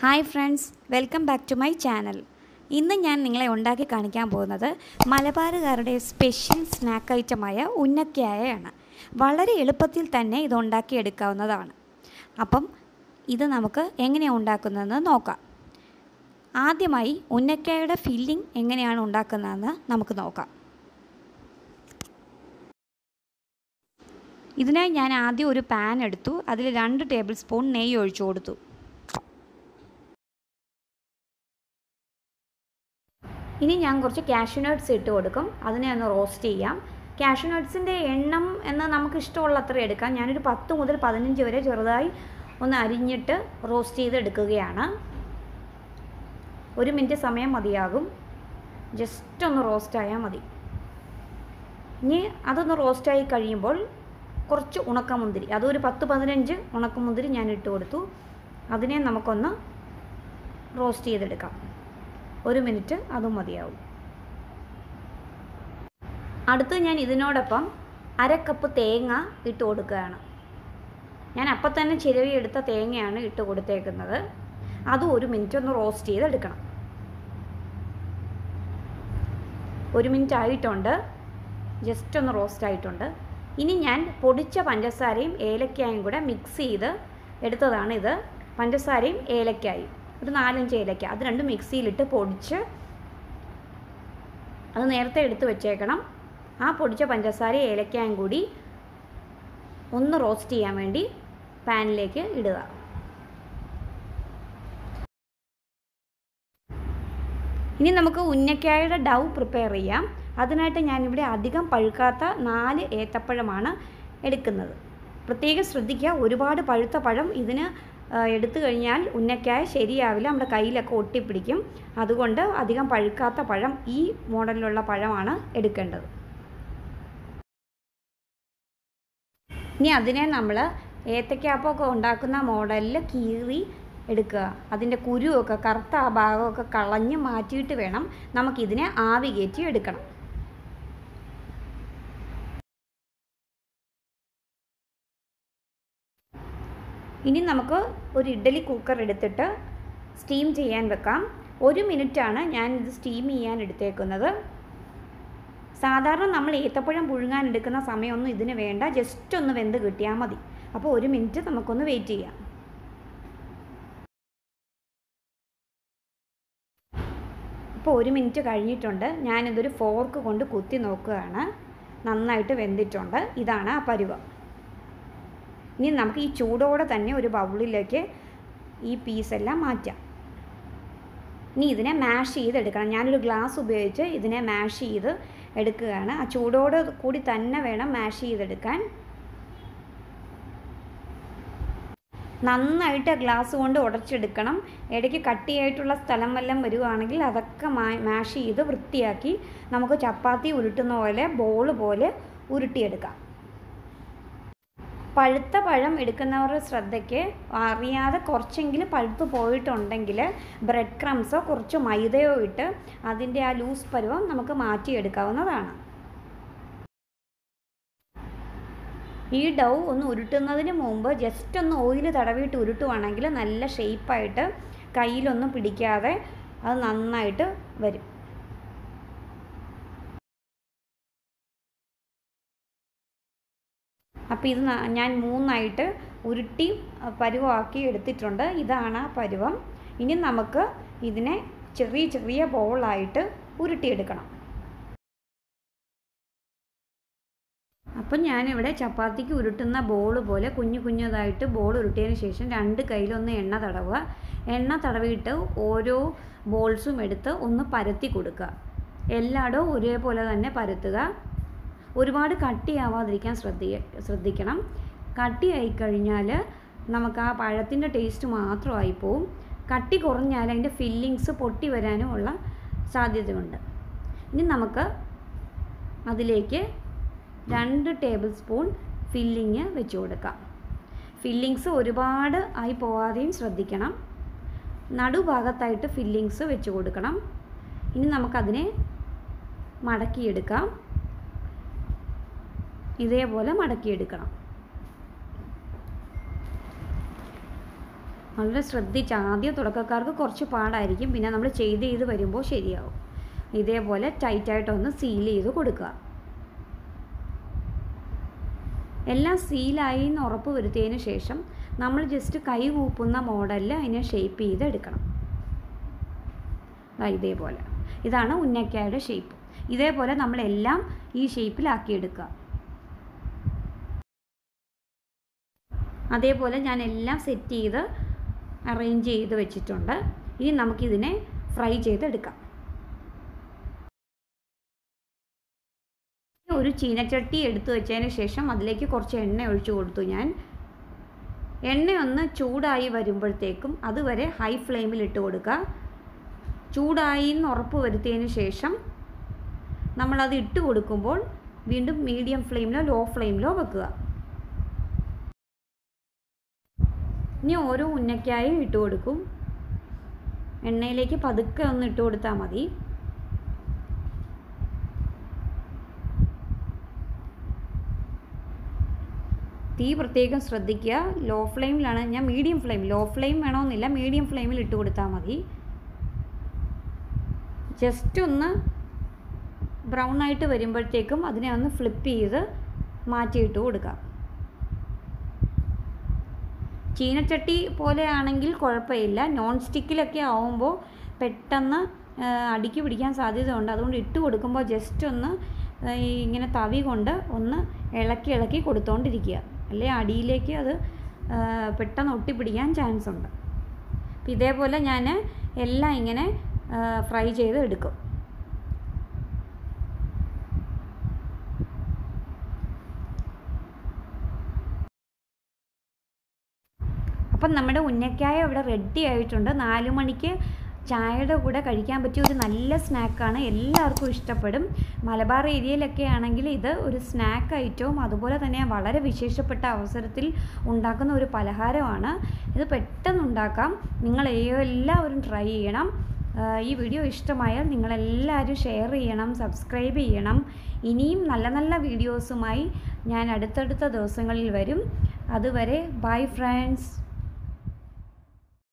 Hi friends welcome back to my channel. ഇന്ന് ഞാൻ നിങ്ങളെ ഉണ്ടാക്കി കാണിക്കാൻ പോകുന്നത് മലബാറുകാരുടെ സ്പെഷ്യൽ സ്നാക്ക് ഐറ്റമായ ഉന്നക്കായയാണ് വളരെ എളുപ്പത്തിൽ തന്നെ ഇത് ഉണ്ടാക്കിയെടുക്കാവുന്നതാണ്. അപ്പം ഇത് നമുക്ക് എങ്ങനെയാണ് ഉണ്ടാക്കുന്നതെന്ന് നോക്കാം. ആദ്യമായി ഉന്നക്കായയുടെ ഫില്ലിംഗ് എങ്ങനെയാണ് ഉണ്ടാക്കുന്നതെന്ന് നമുക്ക് നോക്കാം. ഇതിനായി ഞാൻ ആദ്യം ഒരു പാൻ എടുത്തു അതിൽ രണ്ട് ടേബിൾ സ്പൂൺ നെയ്യ് ഒഴിച്ചു കൊടുത്തു. ഇനി ഞാൻ കുറച്ച് കാഷ്യൂ നട്ട്സ് ഇട്ട് കൊടുക്കും. അതിനെ ഒന്ന് റോസ്റ്റ് ചെയ്യാം. കാഷ്യൂ നട്ട്സിന്റെ എണ്ണം എന്ന് നമുക്ക് ഇഷ്ടമുള്ള അത്ര എടുക്കാം. ഞാനൊരു പത്ത് മുതൽ പതിനഞ്ച് വരെ ചെറുതായി ഒന്ന് അരിഞ്ഞിട്ട് റോസ്റ്റ് ചെയ്ത് എടുക്കുകയാണ്. ഒരു മിനിറ്റ് സമയം മതിയാകും. ജസ്റ്റ് ഒന്ന് റോസ്റ്റ് ആയാൽ മതി. ഇനി അതൊന്ന് റോസ്റ്റായി കഴിയുമ്പോൾ കുറച്ച് ഉണക്കമുന്തിരി അതൊരു പത്ത് പതിനഞ്ച് ഉണക്കമുന്തിരി ഞാൻ ഇട്ട് കൊടുത്തു. അതിനെ നമുക്കൊന്ന് റോസ്റ്റ് ചെയ്തെടുക്കാം. ഒരു മിനിറ്റ് അതും മതിയാവും. അടുത്ത് ഞാൻ ഇതിനോടൊപ്പം അര കപ്പ് തേങ്ങ ഇട്ട് കൊടുക്കുകയാണ്. ഞാൻ അപ്പം തന്നെ ചിരവി എടുത്ത തേങ്ങയാണ് ഇട്ട് കൊടുത്തേക്കുന്നത്. അതും ഒരു മിനിറ്റ് ഒന്ന് റോസ്റ്റ് ചെയ്തെടുക്കണം. ഒരു മിനിറ്റ് ആയിട്ടുണ്ട്. ജസ്റ്റ് ഒന്ന് റോസ്റ്റ് ആയിട്ടുണ്ട്. ഇനി ഞാൻ പൊടിച്ച പഞ്ചസാരയും ഏലക്കായും കൂടെ മിക്സ് ചെയ്ത് എടുത്തതാണ് ഇത്. പഞ്ചസാരയും ഏലക്കായും. ഒരു നാലഞ്ച് ഏലക്ക. അത് രണ്ടും മിക്സിയിലിട്ട് പൊടിച്ച് അത് നേരത്തെ എടുത്ത് വെച്ചേക്കണം. ആ പൊടിച്ച പഞ്ചസാര ഏലക്കയും കൂടി ഒന്ന് റോസ്റ്റ് ചെയ്യാൻ വേണ്ടി പാനിലേക്ക് ഇടുക. ഇനി നമുക്ക് ഉന്നക്കായുടെ ഡൗ പ്രിപ്പയർ ചെയ്യാം. അതിനായിട്ട് ഞാനിവിടെ അധികം പഴുക്കാത്ത നാല് ഏത്തപ്പഴമാണ് എടുക്കുന്നത്. പ്രത്യേകം ശ്രദ്ധിക്കുക. ഒരുപാട് പഴുത്ത പഴം ഇതിന് എടുത്തു കഴിഞ്ഞാൽ ഉന്നക്കായ ശരിയാവില്ല. നമ്മുടെ കയ്യിലൊക്കെ ഒട്ടിപ്പിടിക്കും. അതുകൊണ്ട് അധികം പഴുക്കാത്ത പഴം ഈ മോഡലിലുള്ള പഴമാണ് എടുക്കേണ്ടത്. ഇനി അതിനെ നമ്മൾ ഏത്തക്കാപ്പൊക്കെ ഉണ്ടാക്കുന്ന മോഡലിൽ കീറി എടുക്കുക. അതിന്റെ കുരുവൊക്കെ കറുത്ത ആ ഭാഗമൊക്കെ കളഞ്ഞ് മാറ്റിയിട്ട് വേണം നമുക്കിതിനെ ആവി കയറ്റി എടുക്കണം. ഇനി നമുക്ക് ഒരു ഇഡ്ഡലി കുക്കർ എടുത്തിട്ട് സ്റ്റീം ചെയ്യാൻ വെക്കാം. ഒരു മിനിറ്റാണ് ഞാൻ ഇത് സ്റ്റീം ചെയ്യാൻ എടുത്തേക്കുന്നത്. സാധാരണ നമ്മൾ ഏത്തപ്പഴം പുഴുങ്ങാൻ എടുക്കുന്ന സമയമൊന്നും ഇതിന് വേണ്ട. ജസ്റ്റ് ഒന്ന് വെന്ത് കിട്ടിയാൽ മതി. അപ്പോൾ ഒരു മിനിറ്റ് നമുക്കൊന്ന് വെയിറ്റ് ചെയ്യാം. ഇപ്പോൾ ഒരു മിനിറ്റ് കഴിഞ്ഞിട്ടുണ്ട്. ഞാനിതൊരു ഫോർക്ക് കൊണ്ട് കുത്തി നോക്കുകയാണ്. നന്നായിട്ട് വെന്തിട്ടുണ്ട്. ഇതാണ് ആ പരുവം. ഇനി നമുക്ക് ഈ ചൂടോടെ തന്നെ ഒരു ബൗളിലേക്ക് ഈ പീസെല്ലാം മാറ്റാം. ഇനി ഇതിനെ മാഷ് ചെയ്തെടുക്കണം. ഞാനൊരു ഗ്ലാസ് ഉപയോഗിച്ച് ഇതിനെ മാഷ് ചെയ്ത് എടുക്കുകയാണ്. ആ ചൂടോട് കൂടി തന്നെ വേണം മാഷ് ചെയ്തെടുക്കാൻ. നന്നായിട്ട് ഗ്ലാസ് കൊണ്ട് ഉടച്ചെടുക്കണം. ഇടയ്ക്ക് കട്ടിയായിട്ടുള്ള സ്ഥലം വല്ലതും വരുവാണെങ്കിൽ അതൊക്കെ മാഷ് ചെയ്ത് വൃത്തിയാക്കി നമുക്ക് ചപ്പാത്തി ഉരുട്ടുന്ന പോലെ ബോൾ പോലെ ഉരുട്ടിയെടുക്കാം. പഴുത്ത പഴം എടുക്കുന്നവരുടെ ശ്രദ്ധയ്ക്ക് അറിയാതെ കുറച്ചെങ്കിലും പഴുത്ത് പോയിട്ടുണ്ടെങ്കിൽ ബ്രെഡ് ക്രംസോ കുറച്ച് മൈദയോ ഇട്ട് അതിന്റെ ആ ലൂസ് പരുവം നമുക്ക് മാറ്റിയെടുക്കാവുന്നതാണ്. ഈ ഡൗ ഒന്ന് ഉരുട്ടുന്നതിന് മുമ്പ് ജസ്റ്റ് ഒന്ന് ഓയിൽ തടവിയിട്ട് ഉരുട്ടുവാണെങ്കിൽ നല്ല ഷേപ്പായിട്ട് കയ്യിലൊന്നും പിടിക്കാതെ അത് നന്നായിട്ട് വരും. അപ്പോൾ ഇത് ഞാൻ മൂന്നായിട്ട് ഉരുട്ടി പരുവമാക്കി എടുത്തിട്ടുണ്ട്. ഇതാണ് ആ പരുവം. ഇനി നമുക്ക് ഇതിനെ ചെറിയ ചെറിയ ബോളായിട്ട് ഉരുട്ടിയെടുക്കണം. അപ്പം ഞാനിവിടെ ചപ്പാത്തിക്ക് ഉരുട്ടുന്ന ബോൾ പോലെ കുഞ്ഞു കുഞ്ഞതായിട്ട് ബോൾ ഉരുട്ടിയതിന് ശേഷം രണ്ട് കയ്യിലൊന്ന് എണ്ണ തടവുക. എണ്ണ തടവിയിട്ട് ഓരോ ബോൾസും എടുത്ത് ഒന്ന് പരത്തി കൊടുക്കുക. എല്ലായിടവും ഒരേപോലെ തന്നെ പരത്തുക. ഒരുപാട് കട്ടിയാവാതിരിക്കാൻ ശ്രദ്ധി ശ്രദ്ധിക്കണം. കട്ടിയായി കഴിഞ്ഞാൽ നമുക്ക് ആ പഴത്തിന്റെ ടേസ്റ്റ് മാത്രമായി പോവും കട്ടി കുറഞ്ഞാൽ അതിന്റെ ഫില്ലിങ്സ് പൊട്ടി വരാനും ഉള്ള സാധ്യതയുണ്ട്. ഇനി നമുക്ക് അതിലേക്ക് രണ്ട് ടേബിൾ സ്പൂൺ ഫില്ലിങ് വെച്ച് കൊടുക്കാം. ഫില്ലിങ്സ് ഒരുപാട് ആയി പോവാതെയും ശ്രദ്ധിക്കണം. നടുഭാഗത്തായിട്ട് ഫില്ലിങ്സ് വെച്ച് കൊടുക്കണം. ഇനി നമുക്കതിനെ മടക്കിയെടുക്കാം. ഇതേപോലെ മടക്കിയെടുക്കണം. വളരെ ശ്രദ്ധിച്ച് ആദ്യം തുടക്കക്കാർക്ക് കുറച്ച് പാടായിരിക്കും പിന്നെ നമ്മൾ ചെയ്ത് ചെയ്ത് വരുമ്പോൾ ശരിയാവും. ഇതേപോലെ ടൈറ്റായിട്ടൊന്ന് സീൽ ചെയ്ത് കൊടുക്കുക. എല്ലാം സീലായി എന്ന് ഉറപ്പ് വരുത്തിയതിന് ശേഷം നമ്മൾ ജസ്റ്റ് കൈ കൂപ്പുന്ന മോഡലിൽ അതിനെ ഷേപ്പ് ചെയ്ത് എടുക്കണം ദാ ഇതേപോലെ. ഇതാണ് ഉന്നക്കായുടെ ഷേപ്പ് ഇതേപോലെ നമ്മളെല്ലാം ഈ ഷേപ്പിലാക്കി എടുക്കുക അതേപോലെ ഞാൻ എല്ലാം സെറ്റ് ചെയ്ത് അറേഞ്ച് ചെയ്ത് വെച്ചിട്ടുണ്ട്. ഇനി നമുക്കിതിനെ ഫ്രൈ ചെയ്തെടുക്കാം. ഒരു ചീനച്ചട്ടി എടുത്തു വെച്ചതിന് ശേഷം അതിലേക്ക് കുറച്ച് എണ്ണ ഒഴിച്ചു കൊടുത്തു ഞാൻ. എണ്ണ ഒന്ന് ചൂടായി വരുമ്പോഴത്തേക്കും അതുവരെ ഹൈ ഫ്ലെയിമിൽ ഇട്ട് കൊടുക്കുക. ചൂടായി എന്ന് ഉറപ്പ് വരുത്തിയതിന് ശേഷം നമ്മളത് ഇട്ട് കൊടുക്കുമ്പോൾ വീണ്ടും മീഡിയം ഫ്ലെയിമിലോ ലോ ഫ്ലെയിമിലോ വെക്കുക. ഇനി ഓരോ ഉന്നക്കായും ഇട്ട് കൊടുക്കും. എണ്ണയിലേക്ക് പതുക്കെ ഒന്ന് ഇട്ട് കൊടുത്താൽ മതി. തീ പ്രത്യേകം ശ്രദ്ധിക്കുക. ലോ ഫ്ലെയിമിലാണ്. ഞാൻ മീഡിയം ഫ്ലെയിം ലോ ഫ്ലെയിം വേണമെന്നില്ല. മീഡിയം ഫ്ലെയിമിൽ ഇട്ട് കൊടുത്താൽ മതി. ജസ്റ്റ് ഒന്ന് ബ്രൗൺ ആയിട്ട് വരുമ്പോഴത്തേക്കും അതിനെ ഒന്ന് ഫ്ലിപ്പ് ചെയ്ത് മാറ്റിയിട്ട് കൊടുക്കാം. ചീനച്ചട്ടി പോലെയാണെങ്കിൽ കുഴപ്പമില്ല. നോൺ സ്റ്റിക്കിലൊക്കെ ആവുമ്പോൾ പെട്ടെന്ന് അടിക്ക് പിടിക്കാൻ സാധ്യതയുണ്ട്. അതുകൊണ്ട് ഇട്ട് കൊടുക്കുമ്പോൾ ജസ്റ്റ് ഒന്ന് ഇങ്ങനെ തവി കൊണ്ട് ഒന്ന് ഇളക്കി ഇളക്കി കൊടുത്തോണ്ടിരിക്കുക. അല്ലെ അടിയിലേക്ക് അത് പെട്ടെന്ന് ഒട്ടിപ്പിടിക്കാൻ ചാൻസ് ഉണ്ട്. ഇതേപോലെ ഞാൻ എല്ലാം ഇങ്ങനെ ഫ്രൈ ചെയ്ത് എടുക്കും. അപ്പം നമ്മുടെ ഉന്നക്കായ ഇവിടെ റെഡി ആയിട്ടുണ്ട്. നാല് മണിക്ക് ചായയുടെ കൂടെ കഴിക്കാൻ പറ്റിയ ഒരു നല്ല സ്നാക്കാണ് എല്ലാവർക്കും ഇഷ്ടപ്പെടും. മലബാർ ഏരിയയിലൊക്കെ ആണെങ്കിൽ ഇത് ഒരു സ്നാക്ക് ഐറ്റവും അതുപോലെ തന്നെ വളരെ വിശേഷപ്പെട്ട അവസരത്തിൽ ഉണ്ടാക്കുന്ന ഒരു പലഹാരമാണ് ഇത് പെട്ടെന്ന് ഉണ്ടാക്കാം. നിങ്ങൾ എല്ലാവരും ട്രൈ ചെയ്യണം. ഈ വീഡിയോ ഇഷ്ടമായാൽ നിങ്ങളെല്ലാവരും ഷെയർ ചെയ്യണം സബ്സ്ക്രൈബ് ചെയ്യണം. ഇനിയും നല്ല നല്ല വീഡിയോസുമായി ഞാൻ അടുത്തടുത്ത ദിവസങ്ങളിൽ വരും. അതുവരെ ബൈ ഫ്രണ്ട്സ്